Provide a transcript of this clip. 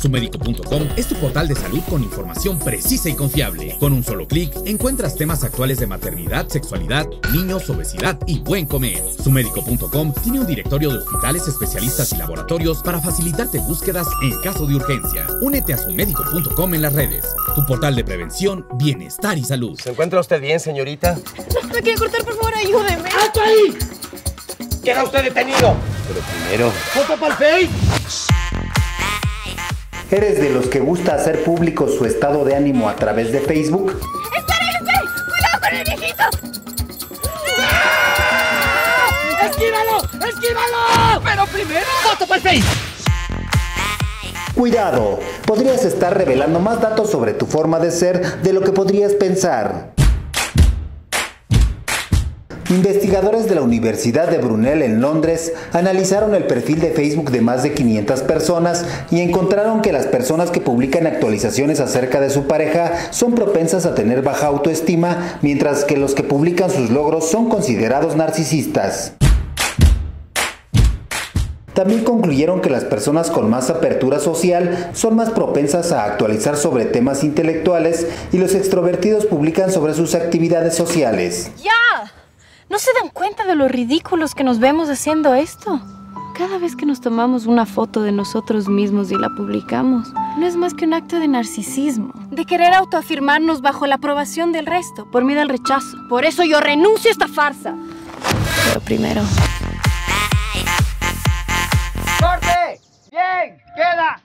Sumedico.com es tu portal de salud con información precisa y confiable. Con un solo clic encuentras temas actuales de maternidad, sexualidad, niños, obesidad y buen comer. Sumedico.com tiene un directorio de hospitales, especialistas y laboratorios para facilitarte búsquedas en caso de urgencia. Únete a sumedico.com en las redes. Tu portal de prevención, bienestar y salud. ¿Se encuentra usted bien, señorita? No, me quiere cortar, por favor, ayúdeme. ¡Alto ahí! ¡Queda usted detenido! Pero primero... ¡Foto para el Face! ¿Eres de los que gusta hacer público su estado de ánimo a través de Facebook? ¡Espere, espere! ¡Cuidado con el viejito! ¡Esquívalo! ¡Esquívalo! Pero primero... ¡Foto para el Face! Cuidado, podrías estar revelando más datos sobre tu forma de ser de lo que podrías pensar. Investigadores de la Universidad de Brunel en Londres analizaron el perfil de Facebook de más de 500 personas y encontraron que las personas que publican actualizaciones acerca de su pareja son propensas a tener baja autoestima, mientras que los que publican sus logros son considerados narcisistas. También concluyeron que las personas con más apertura social son más propensas a actualizar sobre temas intelectuales y los extrovertidos publican sobre sus actividades sociales. ¡Ya! ¿No se dan cuenta de lo ridículos que nos vemos haciendo esto? Cada vez que nos tomamos una foto de nosotros mismos y la publicamos, no es más que un acto de narcisismo, de querer autoafirmarnos bajo la aprobación del resto, por miedo al rechazo. Por eso yo renuncio a esta farsa. Pero primero... ¡Corte! ¡Bien! ¡Queda!